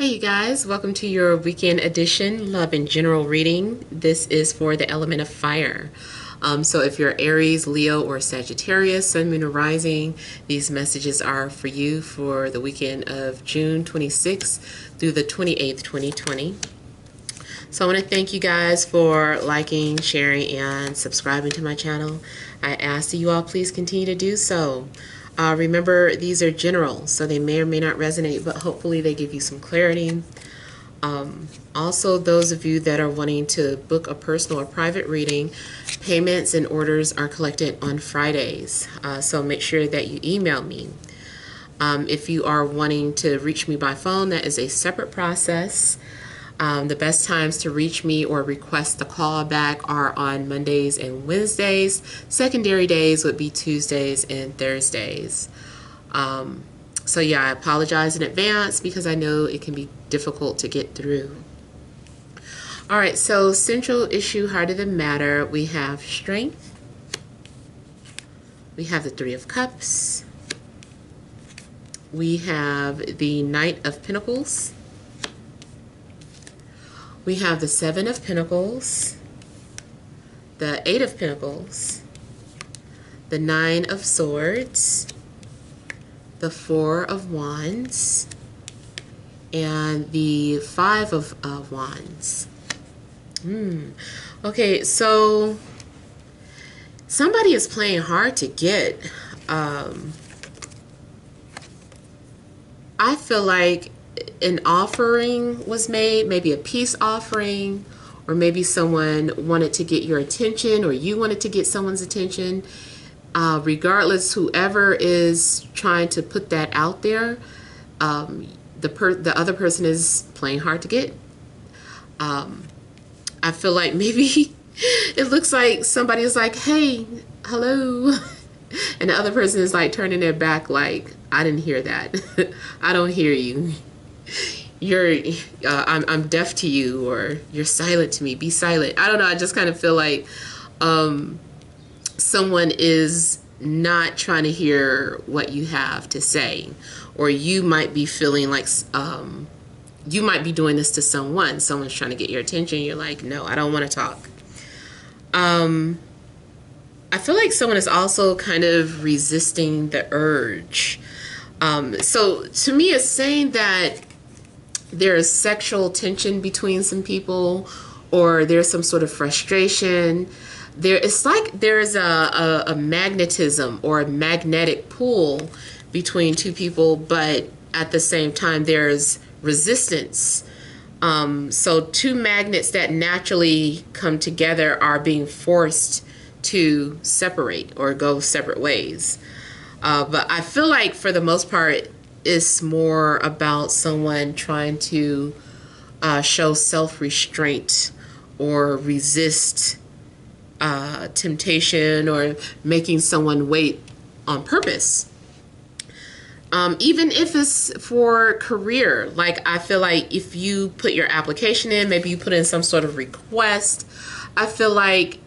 Hey you guys, welcome to your weekend edition love and general reading. This is for the element of fire. Um, so if you're Aries, Leo, or Sagittarius, Sun, Moon, or Rising, these messages are for you for the weekend of June 26th through the 28th, 2020. So I want to thank you guys for liking, sharing, and subscribing to my channel. I ask that you all please continue to do so. Uh, remember, these are general, so they may or may not resonate, but hopefully they give you some clarity. Um, also, those of you that are wanting to book a personal or private reading, payments and orders are collected on Fridays. Uh, so make sure that you email me. Um, if you are wanting to reach me by phone, that is a separate process. Um, the best times to reach me or request a call back are on Mondays and Wednesdays. Secondary days would be Tuesdays and Thursdays. Um, so yeah, I apologize in advance because I know it can be difficult to get through. All right, so central issue, heart of the matter, we have strength. We have the Three of Cups. We have the Knight of Pentacles. We have the Seven of Pentacles, the Eight of Pentacles, the Nine of Swords, the Four of Wands, and the Five of uh, Wands. Hmm. Okay, so somebody is playing hard to get. Um, I feel like an offering was made, maybe a peace offering, or maybe someone wanted to get your attention, or you wanted to get someone's attention. Uh, regardless, whoever is trying to put that out there, um, the per the other person is playing hard to get. Um, I feel like maybe it looks like somebody is like, "Hey, hello," and the other person is like turning their back, like, "I didn't hear that. I don't hear you." You're uh, I'm, I'm deaf to you or you're silent to me. Be silent. I don't know. I just kind of feel like um, someone is not trying to hear what you have to say or you might be feeling like um, you might be doing this to someone. Someone's trying to get your attention. You're like no i don't want to talk. Um, i feel like someone is also kind of resisting the urge. Um, so to me it's saying that there is sexual tension between some people or there's some sort of frustration. There it's like there's a, a, a, magnetism or a magnetic pull between two people but at the same time there's resistance. Um, so two magnets that naturally come together are being forced to separate or go separate ways. Uh, but i feel like for the most part is more about someone trying to uh, show self restraint or resist uh, temptation or making someone wait on purpose. Um, even if it's for career, like I feel like if you put your application in, maybe you put in some sort of request, I feel like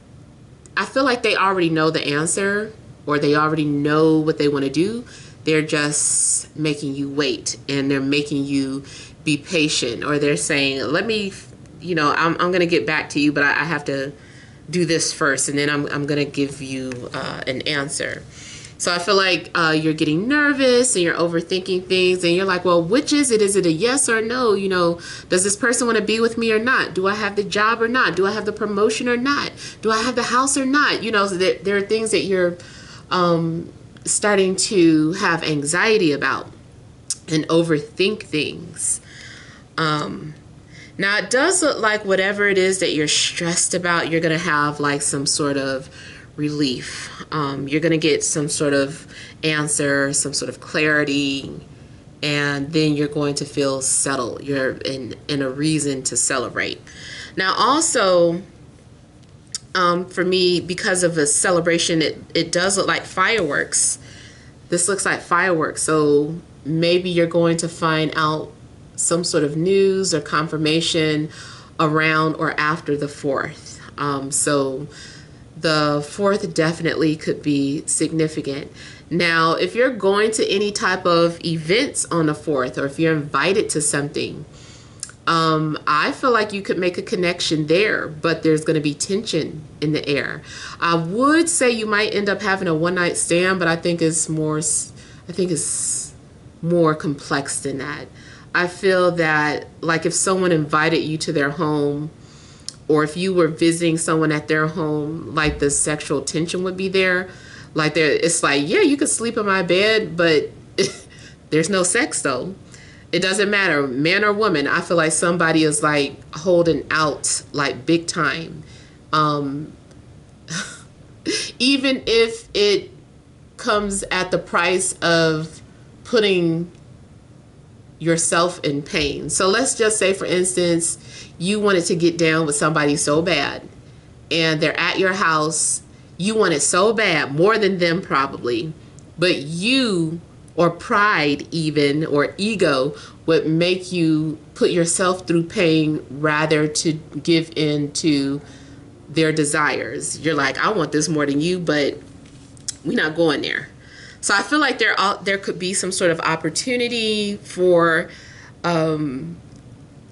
I feel like they already know the answer or they already know what they want to do they're just making you wait and they're making you be patient or they're saying let me you know i'm, I'm going to get back to you but I, I, have to do this first and then i'm, I'm going to give you uh, an answer. So i feel like uh, you're getting nervous and you're overthinking things and you're like well which is it? Is it a yes or no? You know does this person want to be with me or not? Do i have the job or not? Do i have the promotion or not? Do i have the house or not? You know there, there are things that you're um, starting to have anxiety about and overthink things. Um, now, it does look like whatever it is that you're stressed about, you're going to have like some sort of relief. Um, you're going to get some sort of answer, some sort of clarity, and then you're going to feel settled. You're in, in a reason to celebrate. Now, also, um, for me, because of a celebration, it, it does look like fireworks. This looks like fireworks. So maybe you're going to find out some sort of news or confirmation around or after the 4th. Um, so the 4th definitely could be significant. Now, if you're going to any type of events on the 4th or if you're invited to something, um, I feel like you could make a connection there, but there's going to be tension in the air. I would say you might end up having a one night stand, but I think it's more, I think it's more complex than that. I feel that, like, if someone invited you to their home, or if you were visiting someone at their home, like the sexual tension would be there. Like, there, it's like, yeah, you could sleep in my bed, but there's no sex though it doesn't matter man or woman i feel like somebody is like holding out like big time. Um even if it comes at the price of putting yourself in pain. So let's just say for instance you wanted to get down with somebody so bad and they're at your house you want it so bad more than them probably but you or pride even or ego would make you put yourself through pain rather to give in to their desires. You're like i want this more than you but we're not going there. So i feel like there there could be some sort of opportunity for um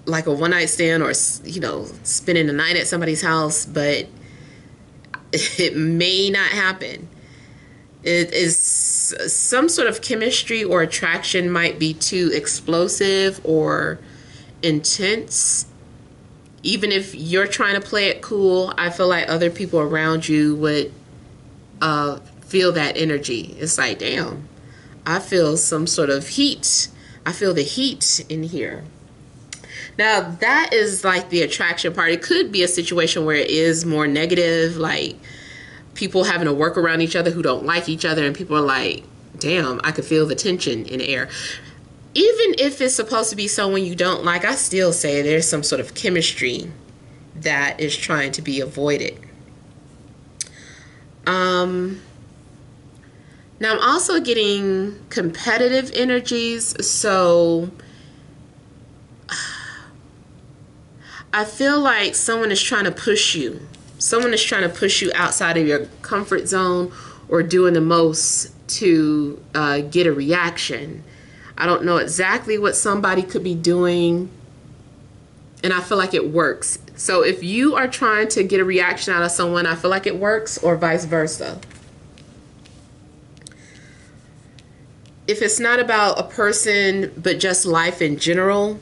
like a one night stand or you know spending the night at somebody's house but it may not happen it is some sort of chemistry or attraction might be too explosive or intense. Even if you're trying to play it cool i feel like other people around you would uh, feel that energy. It's like damn i feel some sort of heat. I feel the heat in here. Now that is like the attraction part. It could be a situation where it is more negative like people having to work around each other who don't like each other and people are like damn i could feel the tension in the air. Even if it's supposed to be someone you don't like i still say there's some sort of chemistry that is trying to be avoided. Um now i'm also getting competitive energies so i feel like someone is trying to push you someone is trying to push you outside of your comfort zone or doing the most to uh, get a reaction. I don't know exactly what somebody could be doing, and I feel like it works. So if you are trying to get a reaction out of someone, I feel like it works, or vice versa. If it's not about a person, but just life in general,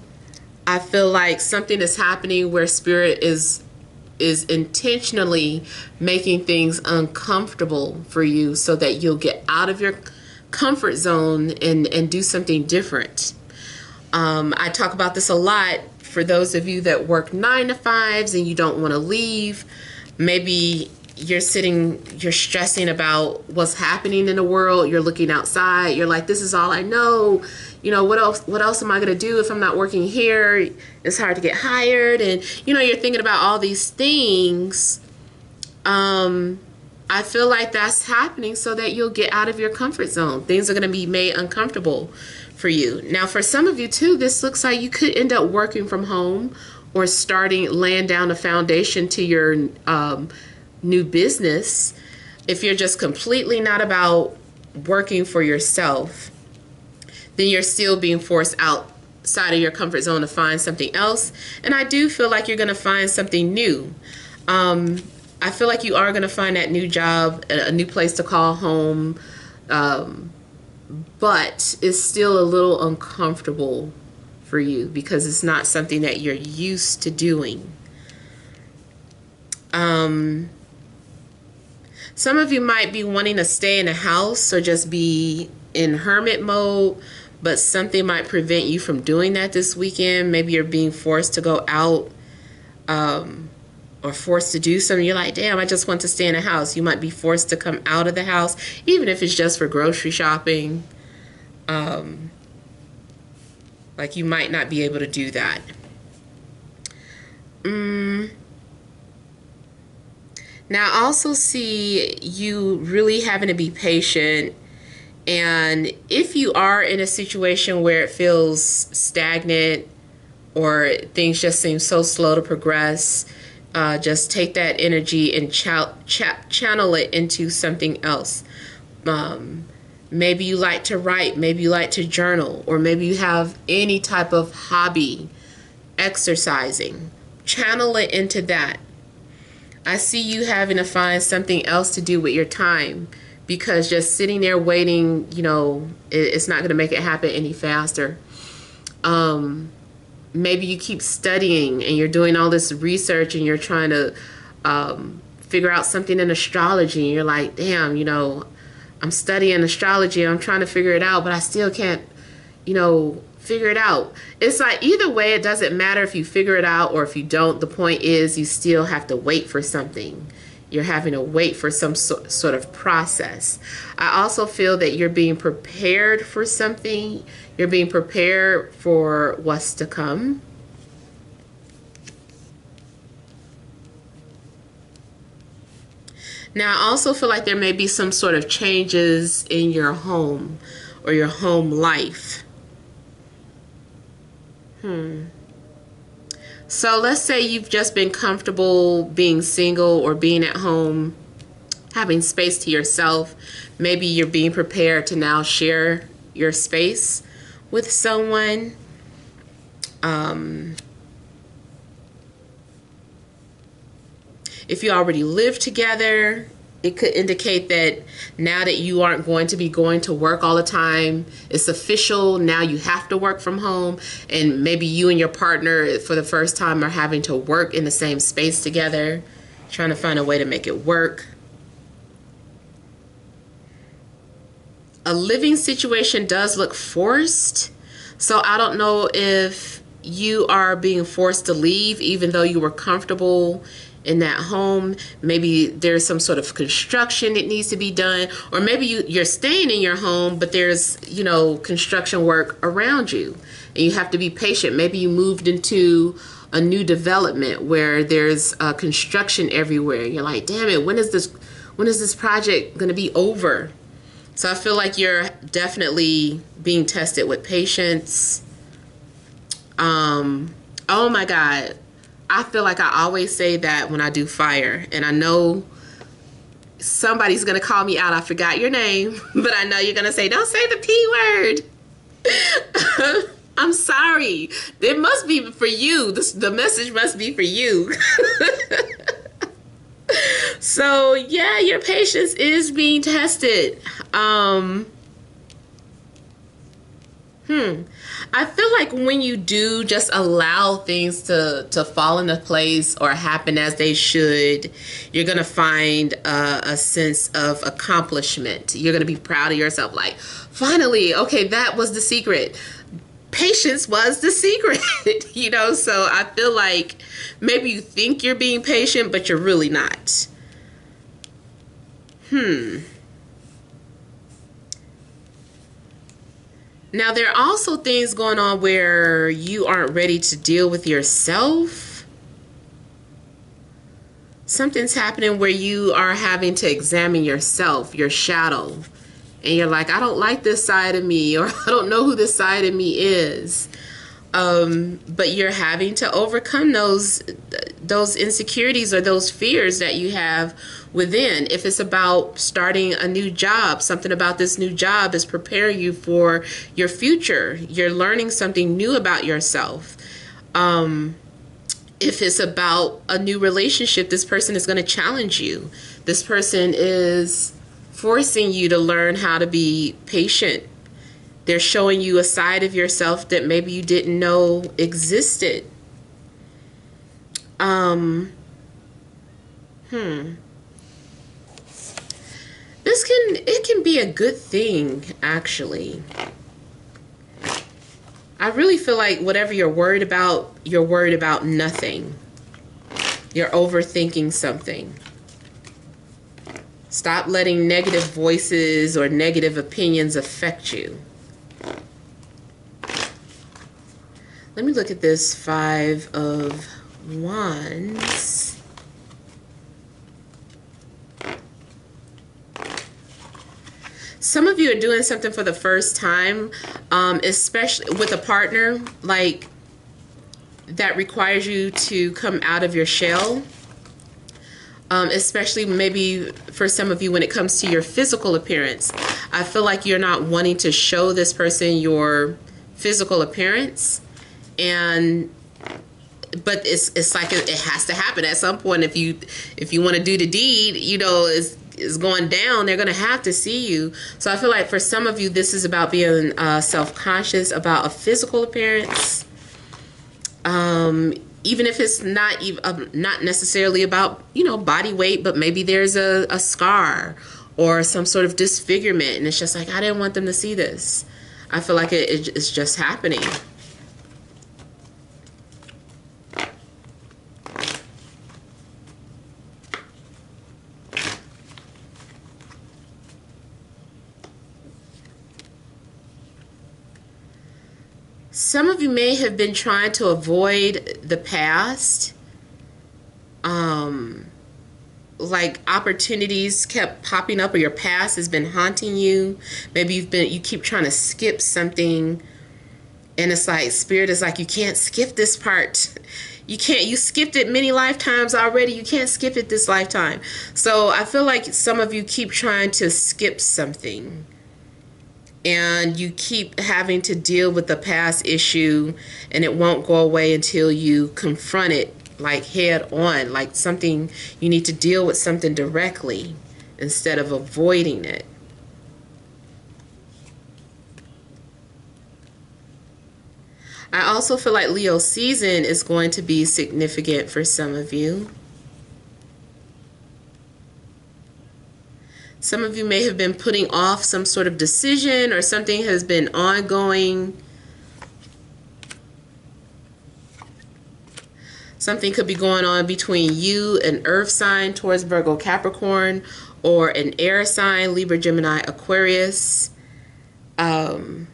I feel like something is happening where spirit is is intentionally making things uncomfortable for you so that you'll get out of your comfort zone and, and do something different. Um, I talk about this a lot for those of you that work nine to fives and you don't want to leave. Maybe you're sitting, you're stressing about what's happening in the world. You're looking outside. You're like, this is all I know you know what else what else am i going to do if i'm not working here it's hard to get hired and you know you're thinking about all these things um i feel like that's happening so that you'll get out of your comfort zone things are going to be made uncomfortable for you now for some of you too this looks like you could end up working from home or starting laying down a foundation to your um, new business if you're just completely not about working for yourself then you're still being forced outside of your comfort zone to find something else. And I do feel like you're going to find something new. Um, I feel like you are going to find that new job, a new place to call home, um, but it's still a little uncomfortable for you because it's not something that you're used to doing. Um, some of you might be wanting to stay in a house or just be in hermit mode but something might prevent you from doing that this weekend. Maybe you're being forced to go out um, or forced to do something. You're like, damn, I just want to stay in a house. You might be forced to come out of the house, even if it's just for grocery shopping. Um, like you might not be able to do that. Mm. Now, I also see you really having to be patient and if you are in a situation where it feels stagnant or things just seem so slow to progress, uh, just take that energy and ch- ch- channel it into something else. Um, Maybe you like to write, maybe you like to journal, or maybe you have any type of hobby, exercising. Channel it into that. I see you having to find something else to do with your time because just sitting there waiting, you know, it's not going to make it happen any faster. Um, maybe you keep studying and you're doing all this research and you're trying to um, figure out something in astrology and you're like, damn, you know, I'm studying astrology, I'm trying to figure it out, but I still can't, you know, figure it out. It's like either way, it doesn't matter if you figure it out or if you don't. The point is, you still have to wait for something. You're having to wait for some so, sort of process. I also feel that you're being prepared for something. You're being prepared for what's to come. Now, I also feel like there may be some sort of changes in your home or your home life. Hmm. So let's say you've just been comfortable being single or being at home, having space to yourself. Maybe you're being prepared to now share your space with someone. Um, If you already live together, it could indicate that now that you aren't going to be going to work all the time, it's official. Now you have to work from home, and maybe you and your partner, for the first time, are having to work in the same space together, trying to find a way to make it work. A living situation does look forced, so I don't know if you are being forced to leave even though you were comfortable in that home. Maybe there's some sort of construction that needs to be done, or maybe you, you're staying in your home, but there's, you know, construction work around you and you have to be patient. Maybe you moved into a new development where there's uh, construction everywhere. You're like, damn it, when is this, when is this project going to be over? So I feel like you're definitely being tested with patience. Um, oh my God, I feel like I always say that when I do fire, and I know somebody's gonna call me out. I forgot your name, but I know you're gonna say, "Don't say the p word." I'm sorry. It must be for you. This, the message must be for you. so yeah, your patience is being tested. Um, hmm. I feel like when you do just allow things to to fall into place or happen as they should, you're gonna find a sense of accomplishment. You're gonna be proud of yourself. Like, finally, okay, that was the secret. Patience was the secret, you know. So I feel like maybe you think you're being patient, but you're really not. Hmm. Now, there are also things going on where you aren't ready to deal with yourself. Something's happening where you are having to examine yourself, your shadow. And you're like, I don't like this side of me, or I don't know who this side of me is. Um, but you're having to overcome those those insecurities or those fears that you have within. If it's about starting a new job, something about this new job is preparing you for your future. You're learning something new about yourself. Um, if it's about a new relationship, this person is going to challenge you. This person is forcing you to learn how to be patient. They're showing you a side of yourself that maybe you didn't know existed. Um, hmm this can it can be a good thing actually. I really feel like whatever you're worried about you're worried about nothing. You're overthinking something. Stop letting negative voices or negative opinions affect you. Let me look at this five of wands some of you are doing something for the first time, um, especially with a partner, like that requires you to come out of your shell. um, especially maybe for some of you when it comes to your physical appearance. I feel like you're not wanting to show this person your physical appearance, and but it's it's like it, has to happen at some point. If you if you want to do the deed, you know, is is going down, they're going to have to see you. So I feel like for some of you, this is about being uh, self conscious about a physical appearance. Um, even if it's not even um, not necessarily about you know body weight, but maybe there's a, a scar or some sort of disfigurement, and it's just like I didn't want them to see this. I feel like it, it, it's just happening. Some of you may have been trying to avoid the past. Um, like opportunities kept popping up or your past has been haunting you. Maybe you've been you keep trying to skip something and it's like spirit is like you can't skip this part. You can't you skipped it many lifetimes already. You can't skip it this lifetime. So I feel like some of you keep trying to skip something and you keep having to deal with the past issue and it won't go away until you confront it like head on like something you need to deal with something directly instead of avoiding it. I also feel like Leo season is going to be significant for some of you Some of you may have been putting off some sort of decision or something has been ongoing. Something could be going on between you, an earth sign, Taurus, Virgo, Capricorn, or an air sign, Libra, Gemini, Aquarius. Um,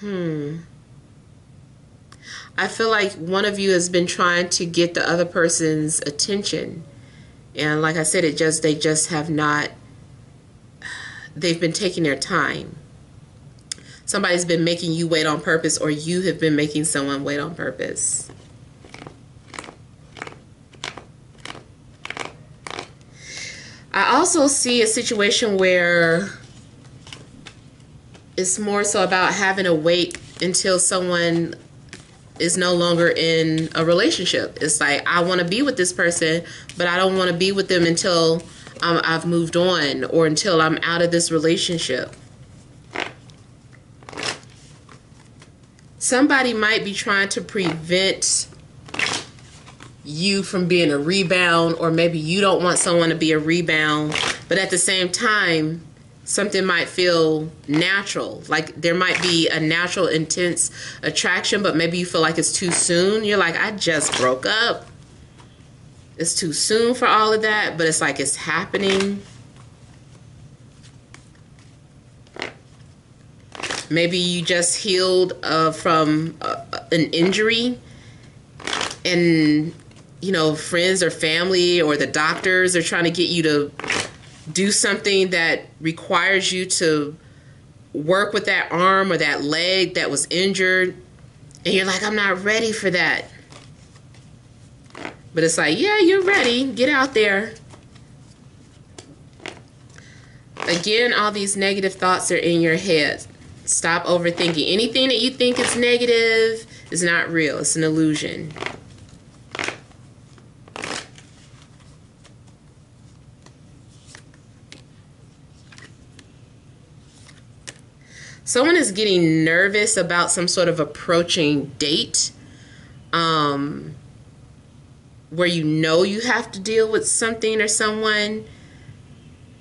hmm. I feel like one of you has been trying to get the other person's attention and like I said, it just they just have not. They've been taking their time. Somebody's been making you wait on purpose, or you have been making someone wait on purpose. I also see a situation where it's more so about having to wait until someone is no longer in a relationship. It's like I want to be with this person, but I don't want to be with them until um, I've moved on or until I'm out of this relationship. Somebody might be trying to prevent you from being a rebound, or maybe you don't want someone to be a rebound, but at the same time, something might feel natural. Like there might be a natural, intense attraction, but maybe you feel like it's too soon. You're like, I just broke up. It's too soon for all of that, but it's like it's happening. Maybe you just healed uh, from uh, an injury and you know friends or family or the doctors are trying to get you to do something that requires you to work with that arm or that leg that was injured and you're like i'm not ready for that. But it's like yeah you're ready. Get out there. Again all these negative thoughts are in your head. Stop overthinking. Anything that you think is negative is not real. It's an illusion someone is getting nervous about some sort of approaching date um, where you know you have to deal with something or someone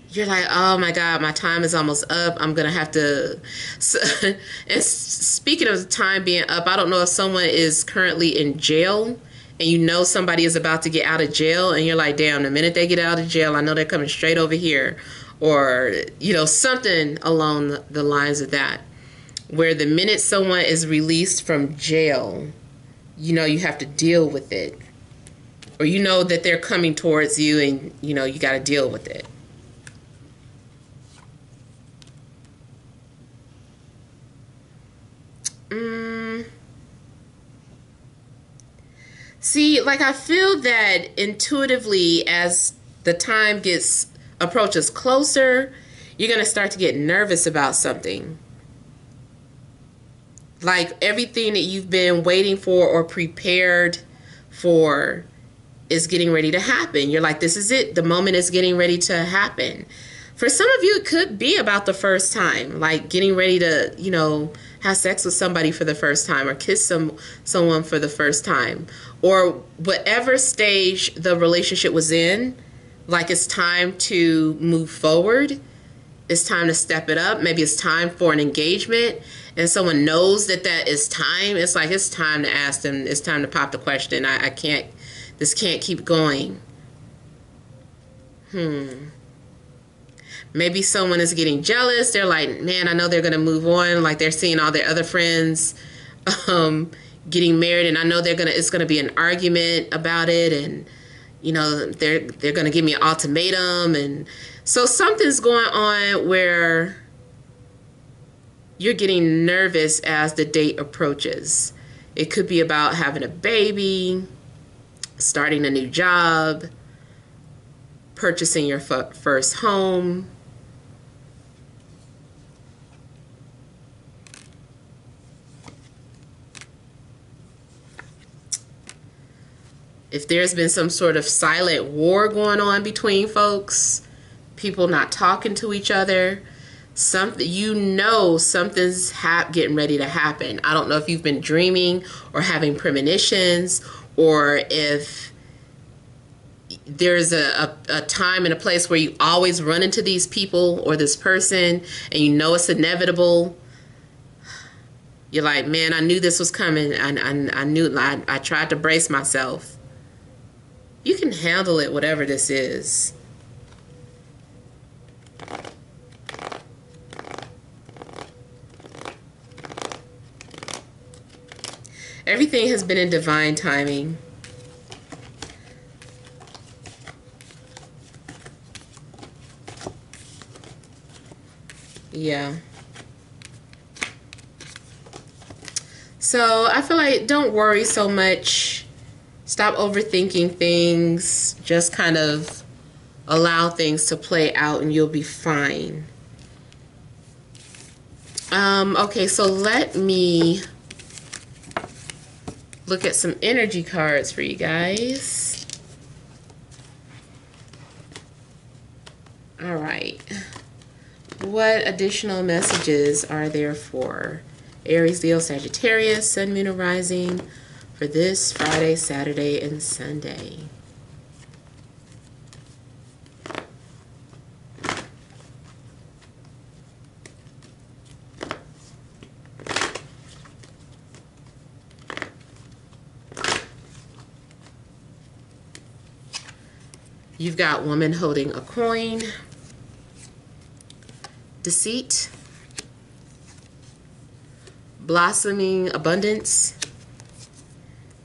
you're like oh my god my time is almost up. I'm gonna have to so, and speaking of the time being up i don't know if someone is currently in jail and you know somebody is about to get out of jail and you're like damn the minute they get out of jail i know they're coming straight over here or you know something along the lines of that where the minute someone is released from jail you know you have to deal with it or you know that they're coming towards you and you know you got to deal with it mm. See, like I feel that intuitively as the time gets approaches closer, you're going to start to get nervous about something. Like everything that you've been waiting for or prepared for is getting ready to happen. You're like, this is it. The moment is getting ready to happen. For some of you, it could be about the first time, like getting ready to, you know, have sex with somebody for the first time or kiss some someone for the first time or whatever stage the relationship was in like it's time to move forward. It's time to step it up. Maybe it's time for an engagement. And someone knows that that is time. It's like it's time to ask them. It's time to pop the question. I, I can't this can't keep going. Hmm. Maybe someone is getting jealous. They're like man i know they're going to move on. Like they're seeing all their other friends um, getting married and i know they're going to it's going to be an argument about it and you know they're they're going to give me an ultimatum. And so something's going on where you're getting nervous as the date approaches. It could be about having a baby starting a new job purchasing your f- first home if there's been some sort of silent war going on between folks, people not talking to each other, something you know something's hap- getting ready to happen. I don't know if you've been dreaming or having premonitions or if there's a, a, a, time and a place where you always run into these people or this person and you know it's inevitable. You're like man i knew this was coming. I, I, I knew I, I tried to brace myself you can handle it, whatever this is. Everything has been in divine timing. Yeah. So I feel like don't worry so much stop overthinking things. Just kind of allow things to play out and you'll be fine. Um, okay, so let me look at some energy cards for you guys. All right. What additional messages are there for Aries, Leo, Sagittarius, Sun, Moon, Rising, for this Friday, Saturday, and Sunday. You've got woman holding a coin, deceit, blossoming abundance,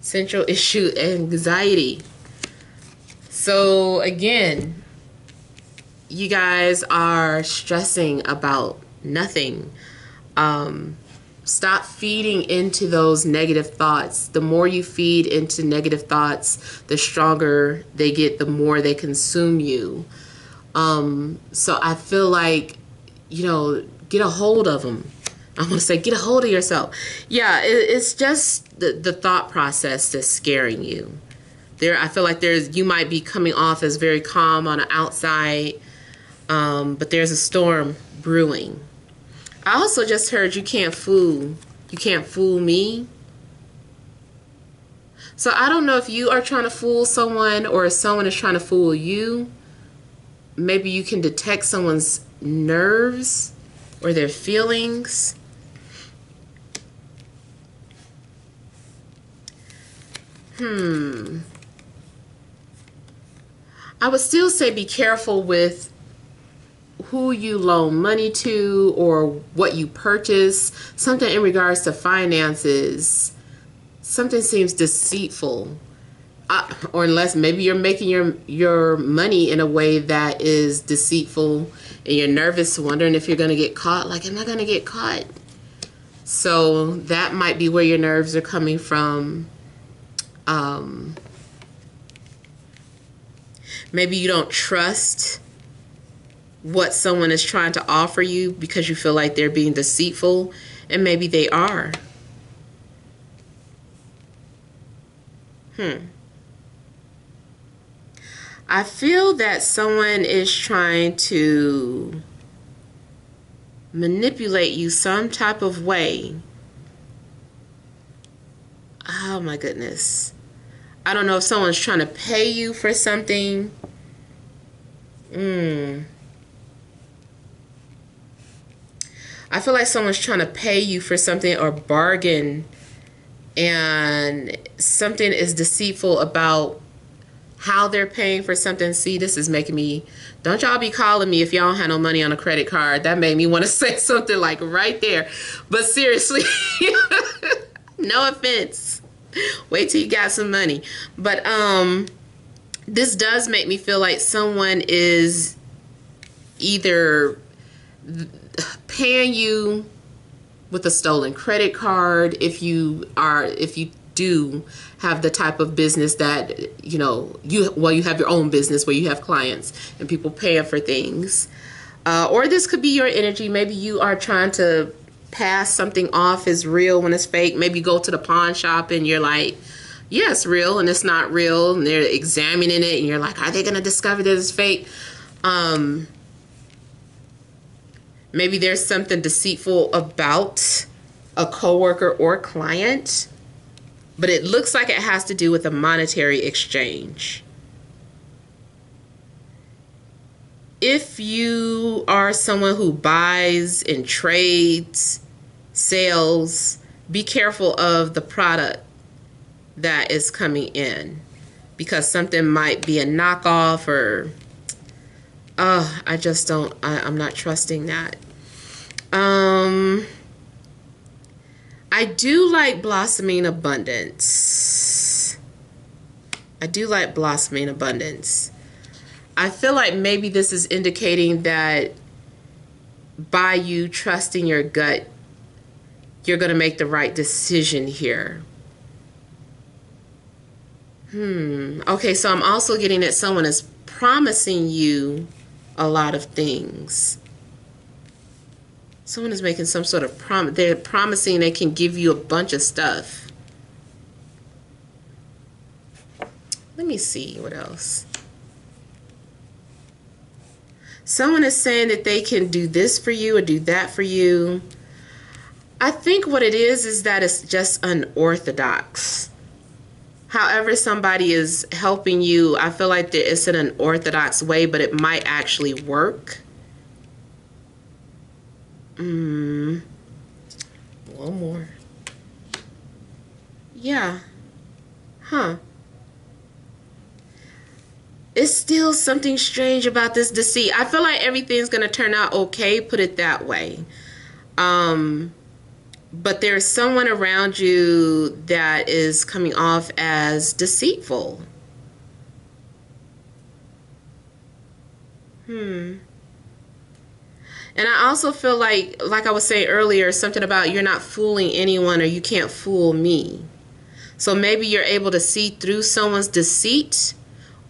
central issue anxiety. So again, you guys are stressing about nothing. Um, stop feeding into those negative thoughts. The more you feed into negative thoughts, the stronger they get, the more they consume you. Um, so I feel like, you know, get a hold of them. I want to say, get a hold of yourself. Yeah, it, it's just the, the thought process that's scaring you. There, I feel like there's you might be coming off as very calm on the outside, um, but there's a storm brewing. I also just heard you can't fool, you can't fool me. So I don't know if you are trying to fool someone or if someone is trying to fool you. Maybe you can detect someone's nerves or their feelings Hmm. I would still say be careful with who you loan money to or what you purchase. Something in regards to finances. Something seems deceitful. Uh, or unless maybe you're making your your money in a way that is deceitful and you're nervous wondering if you're going to get caught like am i going to get caught so that might be where your nerves are coming from Um, maybe you don't trust what someone is trying to offer you because you feel like they're being deceitful, and maybe they are. Hmm. I feel that someone is trying to manipulate you some type of way. Oh my goodness. I don't know if someone's trying to pay you for something. Hmm. I feel like someone's trying to pay you for something or bargain and something is deceitful about how they're paying for something. See, this is making me, don't y'all be calling me if y'all don't have no money on a credit card. That made me want to say something like right there. But seriously, no offense. Wait till you got some money. But um, this does make me feel like someone is either paying you with a stolen credit card if you are if you do have the type of business that you know you well you have your own business where you have clients and people paying for things uh, or this could be your energy maybe you are trying to pass something off as real when it's fake. Maybe you go to the pawn shop and you're like yeah it's real and it's not real. And they're examining it and you're like are they going to discover that it's fake? Um, maybe there's something deceitful about a coworker or client but it looks like it has to do with a monetary exchange. If you are someone who buys and trades, sales, be careful of the product that is coming in because something might be a knockoff or oh i just don't I, i'm not trusting that um I do like blossoming abundance. I do like blossoming abundance. I feel like maybe this is indicating that by you trusting your gut, you're going to make the right decision here. Hmm. Okay, so I'm also getting that someone is promising you a lot of things. Someone is making some sort of promise. They're promising they can give you a bunch of stuff. Let me see what else. Someone is saying that they can do this for you or do that for you. I think what it is is that it's just unorthodox. However, somebody is helping you, I feel like it's in an orthodox way, but it might actually work. Mm, one more. Yeah. Huh. It's still something strange about this deceit. I feel like everything's going to turn out okay, put it that way. Um, but there's someone around you that is coming off as deceitful. Hmm. And I also feel like, like I was saying earlier, something about you're not fooling anyone or you can't fool me. So maybe you're able to see through someone's deceit,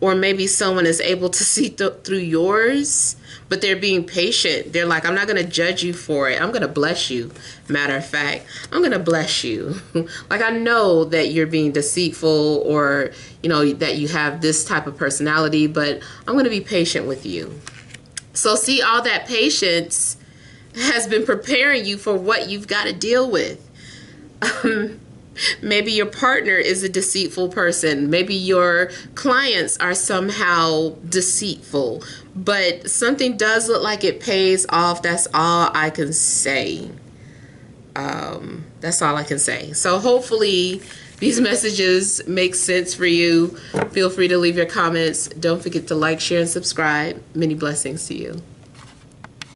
or maybe someone is able to see th- through yours, but they're being patient. They're like, I'm not going to judge you for it. I'm going to bless you. Matter of fact, I'm going to bless you. like, I know that you're being deceitful or, you know, that you have this type of personality, but I'm going to be patient with you. So see, all that patience has been preparing you for what you've got to deal with. Um, maybe your partner is a deceitful person. Maybe your clients are somehow deceitful. But something does look like it pays off. That's all I can say. Um, that's all I can say. So hopefully these messages make sense for you. Feel free to leave your comments. Don't forget to like, share, and subscribe. Many blessings to you.